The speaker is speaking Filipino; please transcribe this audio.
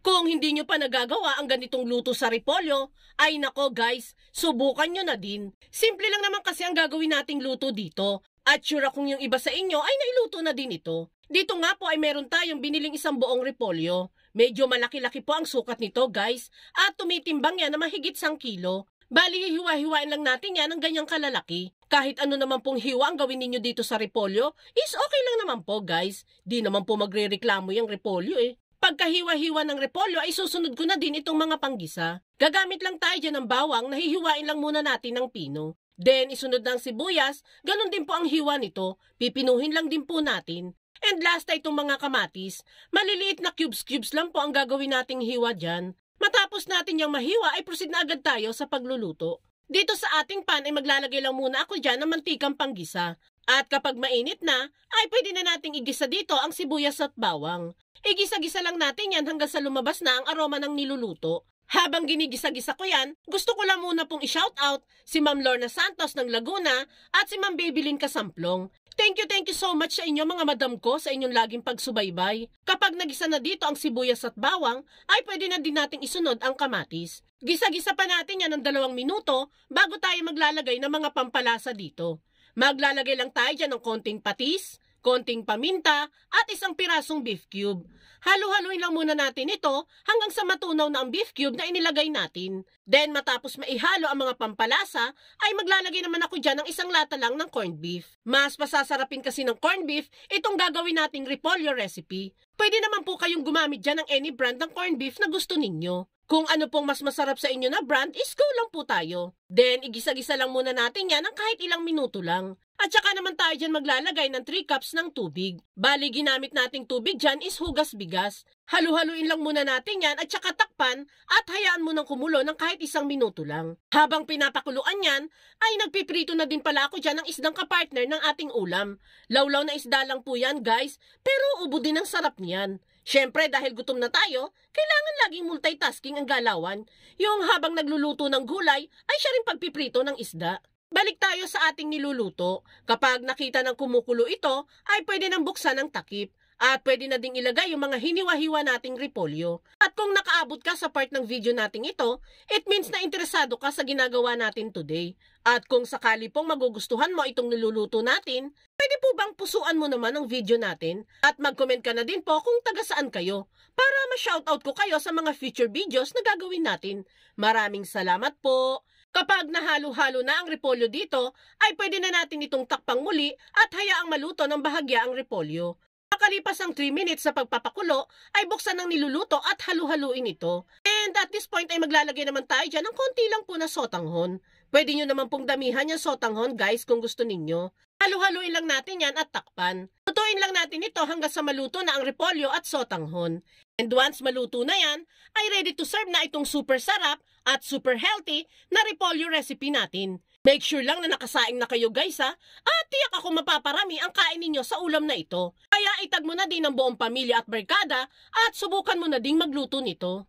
Kung hindi nyo pa nagagawa ang ganitong luto sa repolyo, ay nako guys, subukan nyo na din. Simple lang naman kasi ang gagawin nating luto dito. At sure akong yung iba sa inyo ay nailuto na din ito. Dito nga po ay meron tayong biniling isang buong repolyo. Medyo malaki-laki po ang sukat nito guys at tumitimbang yan na mahigit sang kilo. Bali, hiwa-hiwain lang natin yan ng ganyang kalalaki. Kahit ano naman pong hiwa ang gawin ninyo dito sa repolyo, is okay lang naman po guys. Di naman po magre-reklamo yung repolyo eh. Pagkahiwa-hiwa ng repolyo ay susunod ko na din itong mga panggisa. Gagamit lang tayo dyan ng bawang, nahihiwain lang muna natin ng pino. Then, isunod ng sibuyas, ganun din po ang hiwa nito. Pipinuhin lang din po natin. And last ay itong mga kamatis. Maliliit na cubes-cubes lang po ang gagawin nating hiwa dyan. Matapos natin yung mahiwa ay proceed na agad tayo sa pagluluto. Dito sa ating pan ay maglalagay lang muna ako dyan ng mantikang panggisa. At kapag mainit na, ay pwede na nating igisa dito ang sibuyas at bawang. Igisa-gisa lang natin yan hanggang sa lumabas na ang aroma ng niluluto. Habang ginigisa-gisa ko yan, gusto ko lang muna pong i-shout out si Ma'am Lorna Santos ng Laguna at si Ma'am Babylin Kasamplong. Thank you, thank you so much sa inyo mga madam ko sa inyong laging pagsubaybay. Kapag nagisa na dito ang sibuyas at bawang, ay pwede na din nating isunod ang kamatis. Gisa-gisa pa natin yan ng dalawang minuto bago tayo maglalagay ng mga pampalasa dito. Maglalagay lang tayo dyan ng konting patis, konting paminta, at isang pirasong beef cube. Halo-haloin lang muna natin ito hanggang sa matunaw na ang beef cube na inilagay natin. Then matapos maihalo ang mga pampalasa, ay maglalagay naman ako dyan ng isang lata lang ng corned beef. Mas pasasarapin kasi ng corned beef itong gagawin nating repolyo recipe. Pwede naman po kayong gumamit dyan ng any brand ng corned beef na gusto ninyo. Kung ano pong mas masarap sa inyo na brand, is go lang po tayo. Then, igisa-gisa lang muna natin yan ng kahit ilang minuto lang. At saka naman tayo dyan maglalagay ng 3 cups ng tubig. Bali, ginamit nating tubig dyan is hugas bigas. Halu-haluin lang muna natin yan at saka takpan at hayaan mo ng kumulo ng kahit isang minuto lang. Habang pinapakuluan yan, ay nagpiprito na din pala ako dyan ng isdang kapartner ng ating ulam. Lawlaw na isda lang po yan guys, pero ubo din ang sarap niyan. Siyempre dahil gutom na tayo, kailangan laging multitasking ang galawan. Yung habang nagluluto ng gulay ay siya rin pagpiprito ng isda. Balik tayo sa ating niluluto. Kapag nakita ng kumukulo ito, ay pwede nang buksan ng takip. At pwede na ding ilagay yung mga hiniwa-hiwa nating repolyo. At kung nakaabot ka sa part ng video nating ito, it means na interesado ka sa ginagawa natin today. At kung sakali pong magugustuhan mo itong niluluto natin, pwede po bang pusuan mo naman ang video natin? At mag-comment ka na din po kung taga saan kayo para ma-shoutout ko kayo sa mga future videos na gagawin natin. Maraming salamat po! Kapag nahalo-halo na ang repolyo dito, ay pwede na natin itong takpang muli at hayaang maluto ng bahagya ang repolyo. Makalipas ang 3 minutes sa pagpapakulo, ay buksan ng niluluto at halu-haluin ito. And at this point ay maglalagay naman tayo dyan ng konti lang po na sotanghon. Pwede nyo naman pong damihan yung sotanghon guys kung gusto ninyo. Halu-haluin lang natin yan at takpan. Lutuin lang natin ito hanggang sa maluto na ang repolyo at sotanghon. And once maluto na yan, ay ready to serve na itong super sarap at super healthy na repolyo recipe natin. Make sure lang na nakasaing na kayo guys ha, at tiyak ako mapaparami ang kain ninyo sa ulam na ito. Kaya itag mo na din ang buong pamilya at barkada at subukan mo na ding magluto nito.